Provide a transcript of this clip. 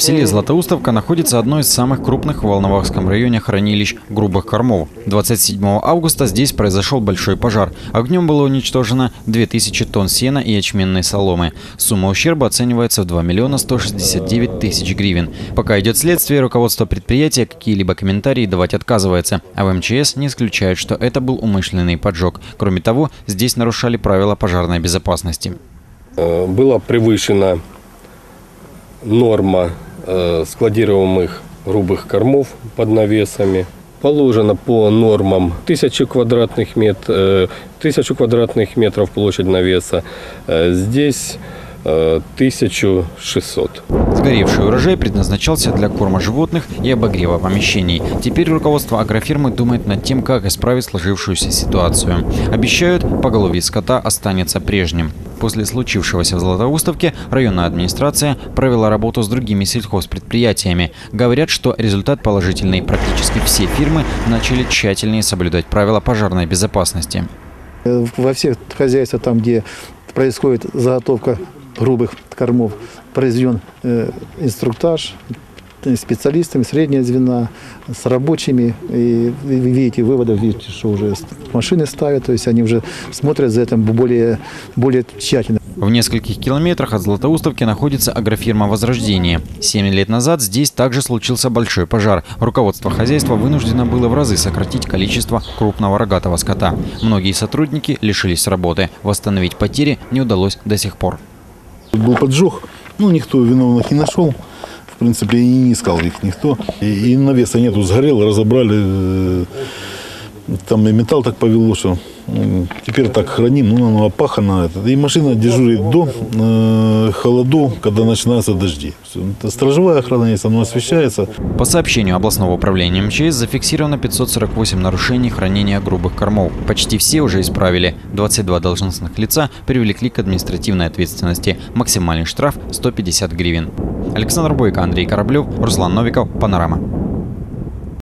В селе Златоустовка находится одно из самых крупных в Волновахском районе хранилищ грубых кормов. 27 августа здесь произошел большой пожар. Огнем было уничтожено 2000 тонн сена и ячменной соломы. Сумма ущерба оценивается в 2 миллиона 169 тысяч гривен. Пока идет следствие, руководство предприятия какие-либо комментарии давать отказывается. А в МЧС не исключают, что это был умышленный поджог. Кроме того, здесь нарушали правила пожарной безопасности. Э, Была превышена норма складируемых грубых кормов под навесами. Положено по нормам 1000 квадратных, мет, э, 1000 квадратных метров площадь навеса. Э, Здесь э, 1600. Сгоревший урожай предназначался для корма животных и обогрева помещений. Теперь руководство агрофирмы думает над тем, как исправить сложившуюся ситуацию. Обещают, поголовье скота останется прежним. После случившегося в Златоустовке районная администрация провела работу с другими сельхозпредприятиями. Говорят, что результат положительный. Практически все фирмы начали тщательнее соблюдать правила пожарной безопасности. Э, Во всех хозяйствах, там, где происходит заготовка грубых кормов, произведен э, инструктаж специалистами среднего звена, с рабочими. И вы видите выводы, видите, что уже машины ставят, то есть они уже смотрят за этим более, более тщательно. В нескольких километрах от Златоустовки находится агрофирма «Возрождение». Семь лет назад здесь также случился большой пожар. Руководство хозяйства вынуждено было в разы сократить количество крупного рогатого скота. Многие сотрудники лишились работы. Восстановить потери не удалось до сих пор. Был поджог, ну, никто виновных не нашел. Принципе, и не искал их никто. И, и навеса нету, сгорел, разобрали. э, Там и металл так повело, что теперь так храним, ну, оно опахано. И машина дежурит до э, холодов, когда начинаются дожди. Сторожевая охрана есть, оно освещается. По сообщению областного управления МЧС зафиксировано 548 нарушений хранения грубых кормов. Почти все уже исправили. 22 должностных лица привлекли к административной ответственности. Максимальный штраф 150 гривен. Александр Бойко, Андрей Кораблев, Руслан Новиков, Панорама.